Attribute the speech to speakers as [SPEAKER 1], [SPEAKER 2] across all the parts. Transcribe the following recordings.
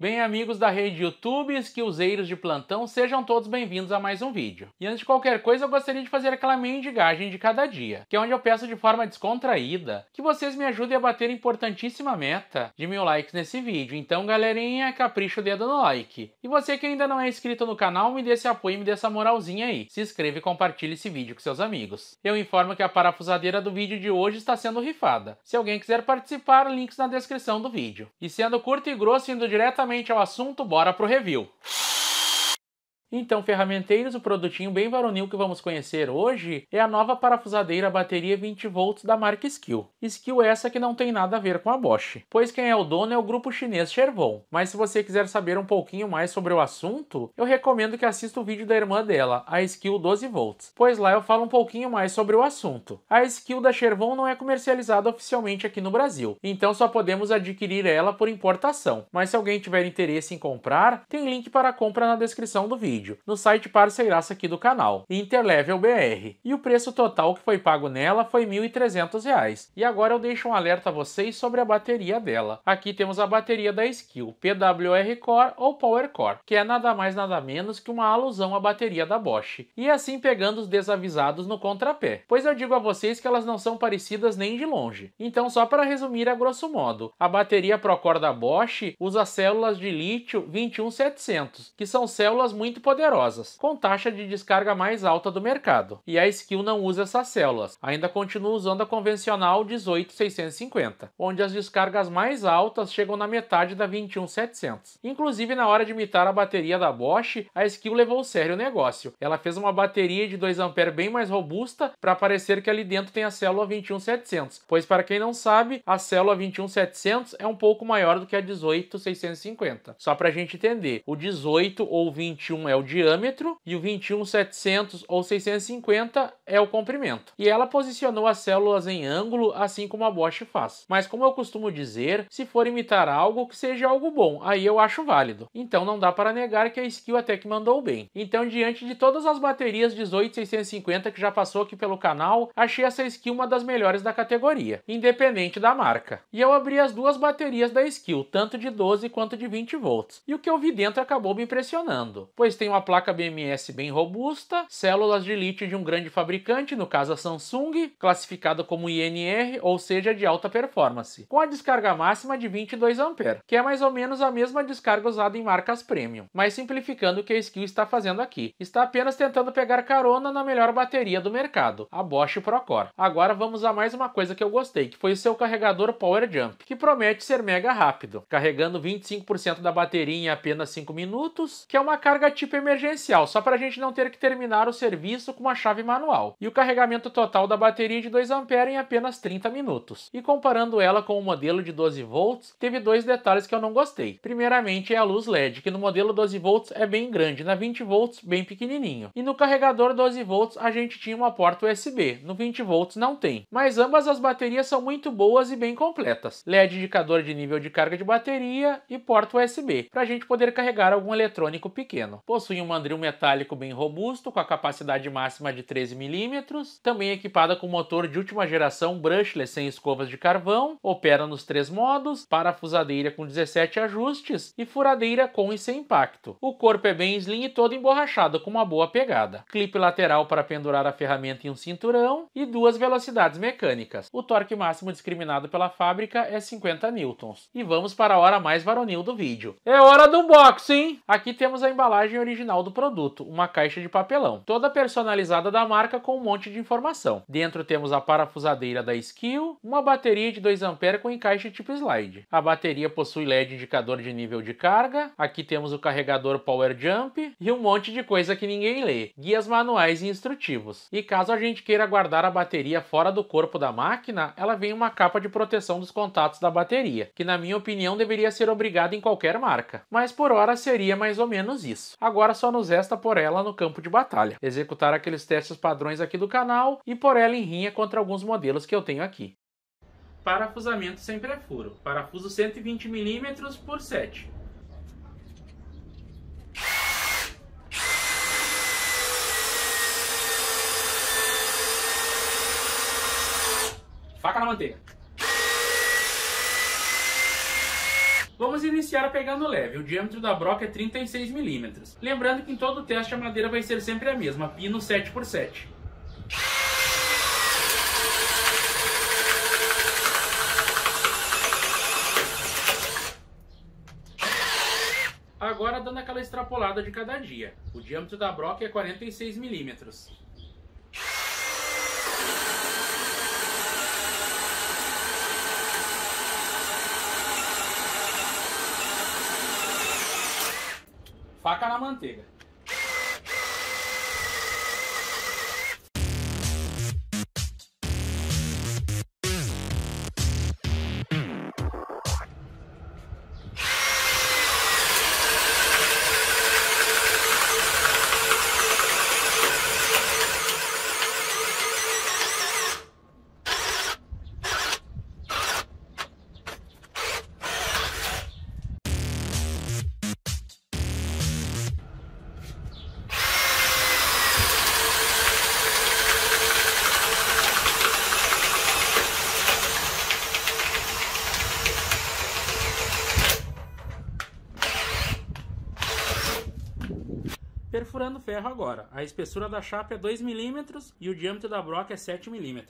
[SPEAKER 1] Bem, amigos da rede YouTube, skillzeiros de plantão, sejam todos bem-vindos a mais um vídeo. E antes de qualquer coisa, eu gostaria de fazer aquela mendigagem de cada dia, que é onde eu peço de forma descontraída que vocês me ajudem a bater a importantíssima meta de mil likes nesse vídeo. Então, galerinha, capricha o dedo no like. E você que ainda não é inscrito no canal, me dê esse apoio me dê essa moralzinha aí. Se inscreva e compartilhe esse vídeo com seus amigos. Eu informo que a parafusadeira do vídeo de hoje está sendo rifada. Se alguém quiser participar, links na descrição do vídeo. E sendo curto e grosso, indo diretamente diretamente ao assunto, bora pro review. Então, ferramenteiros, o produtinho bem varonil que vamos conhecer hoje é a nova parafusadeira bateria 20V da marca Skill. Skill essa que não tem nada a ver com a Bosch, pois quem é o dono é o grupo chinês Chervon. Mas se você quiser saber um pouquinho mais sobre o assunto, eu recomendo que assista o vídeo da irmã dela, a Skill 12V, pois lá eu falo um pouquinho mais sobre o assunto. A Skill da Chervon não é comercializada oficialmente aqui no Brasil, então só podemos adquirir ela por importação. Mas se alguém tiver interesse em comprar, tem link para compra na descrição do vídeo vídeo no site parceiraça aqui do canal, Interlevel BR. E o preço total que foi pago nela foi R$ 1.300. E agora eu deixo um alerta a vocês sobre a bateria dela. Aqui temos a bateria da Skill PWR Core ou Power Core, que é nada mais nada menos que uma alusão à bateria da Bosch. E assim pegando os desavisados no contrapé, pois eu digo a vocês que elas não são parecidas nem de longe. Então só para resumir a grosso modo, a bateria Procore da Bosch usa células de lítio 21700, que são células muito poderosas, com taxa de descarga mais alta do mercado. E a Skill não usa essas células, ainda continua usando a convencional 18650, onde as descargas mais altas chegam na metade da 21700. Inclusive, na hora de imitar a bateria da Bosch, a Skill levou sério o negócio. Ela fez uma bateria de 2A bem mais robusta para parecer que ali dentro tem a célula 21700, pois para quem não sabe, a célula 21700 é um pouco maior do que a 18650. Só para a gente entender, o 18 ou 21 é o diâmetro e o 21700 ou 650 é o comprimento. E ela posicionou as células em ângulo, assim como a Bosch faz. Mas como eu costumo dizer, se for imitar algo, que seja algo bom, aí eu acho válido. Então não dá para negar que a Skill até que mandou bem. Então diante de todas as baterias 18650 que já passou aqui pelo canal, achei essa Skill uma das melhores da categoria, independente da marca. E eu abri as duas baterias da Skill, tanto de 12 quanto de 20 volts. E o que eu vi dentro acabou me impressionando, pois tem uma placa BMS bem robusta, células de lítio de um grande fabricante, no caso a Samsung, classificada como INR, ou seja, de alta performance, com a descarga máxima de 22 A, que é mais ou menos a mesma descarga usada em marcas premium. Mas simplificando o que a Skill está fazendo aqui, está apenas tentando pegar carona na melhor bateria do mercado, a Bosch Procore. Agora vamos a mais uma coisa que eu gostei, que foi o seu carregador Power Jump, que promete ser mega rápido, carregando 25% da bateria em apenas 5 minutos, que é uma carga tipo emergencial, só para a gente não ter que terminar o serviço com uma chave manual. E o carregamento total da bateria de 2 A em apenas 30 minutos. E comparando ela com o modelo de 12 volts, teve dois detalhes que eu não gostei. Primeiramente é a luz LED, que no modelo 12 volts é bem grande, na 20 volts bem pequenininho. E no carregador 12 volts a gente tinha uma porta USB, no 20 volts não tem. Mas ambas as baterias são muito boas e bem completas. LED indicador de nível de carga de bateria e porta USB, para a gente poder carregar algum eletrônico pequeno. Possui possui um mandril metálico bem robusto, com a capacidade máxima de 13 mm, também equipada com motor de última geração brushless sem escovas de carvão, opera nos três modos, parafusadeira com 17 ajustes e furadeira com e sem impacto. O corpo é bem slim e todo emborrachado com uma boa pegada. Clipe lateral para pendurar a ferramenta em um cinturão e duas velocidades mecânicas. O torque máximo discriminado pela fábrica é 50 newtons. E vamos para a hora mais varonil do vídeo. É hora do unboxing! Aqui temos a embalagem original original do produto, uma caixa de papelão, toda personalizada da marca com um monte de informação. Dentro temos a parafusadeira da Skill, uma bateria de 2A com encaixe tipo slide. A bateria possui LED indicador de nível de carga, aqui temos o carregador Power Jump e um monte de coisa que ninguém lê, guias manuais e instrutivos. E caso a gente queira guardar a bateria fora do corpo da máquina, ela vem uma capa de proteção dos contatos da bateria, que na minha opinião deveria ser obrigada em qualquer marca. Mas por hora seria mais ou menos isso. Agora Agora só nos resta por ela no campo de batalha, executar aqueles testes padrões aqui do canal e por ela em rinha contra alguns modelos que eu tenho aqui. Parafusamento sem pré-furo, parafuso 120mm por 7. Faca na manteiga. Vamos iniciar pegando leve, o diâmetro da broca é 36 mm. Lembrando que em todo teste a madeira vai ser sempre a mesma, pino 7x7. Agora dando aquela extrapolada de cada dia. O diâmetro da broca é 46 milímetros. Faca na manteiga. Perfurando ferro agora. A espessura da chapa é 2 mm e o diâmetro da broca é 7 mm.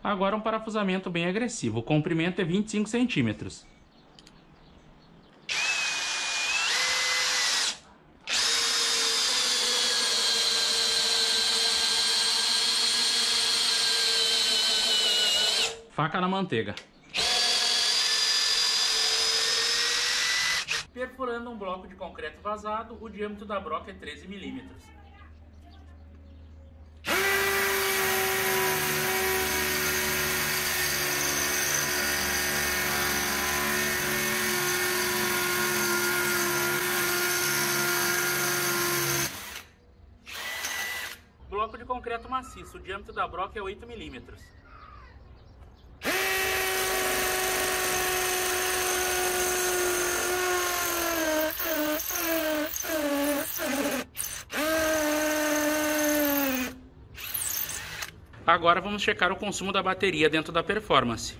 [SPEAKER 1] Agora um parafusamento bem agressivo. O comprimento é 25 centímetros. Faca na manteiga. Perfurando um bloco de concreto vazado, o diâmetro da broca é 13 milímetros. Bloco de concreto maciço, o diâmetro da broca é 8 milímetros. Agora vamos checar o consumo da bateria dentro da performance.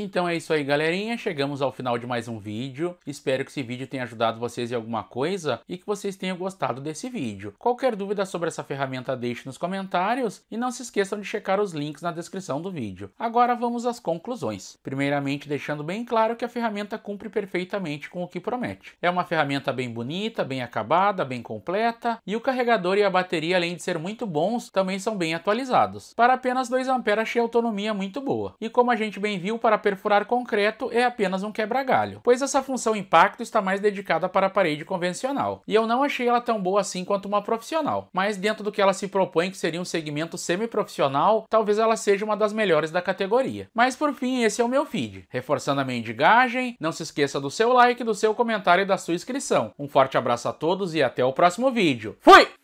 [SPEAKER 1] Então é isso aí, galerinha. Chegamos ao final de mais um vídeo. Espero que esse vídeo tenha ajudado vocês em alguma coisa e que vocês tenham gostado desse vídeo. Qualquer dúvida sobre essa ferramenta, deixe nos comentários e não se esqueçam de checar os links na descrição do vídeo. Agora vamos às conclusões. Primeiramente, deixando bem claro que a ferramenta cumpre perfeitamente com o que promete. É uma ferramenta bem bonita, bem acabada, bem completa e o carregador e a bateria, além de ser muito bons, também são bem atualizados. Para apenas 2 A achei a autonomia muito boa. E como a gente bem viu, para perfurar concreto é apenas um quebra-galho, pois essa função impacto está mais dedicada para a parede convencional, e eu não achei ela tão boa assim quanto uma profissional, mas dentro do que ela se propõe que seria um segmento semi-profissional, talvez ela seja uma das melhores da categoria. Mas por fim, esse é o meu feed. Reforçando a mendigagem, não se esqueça do seu like, do seu comentário e da sua inscrição. Um forte abraço a todos e até o próximo vídeo. Fui!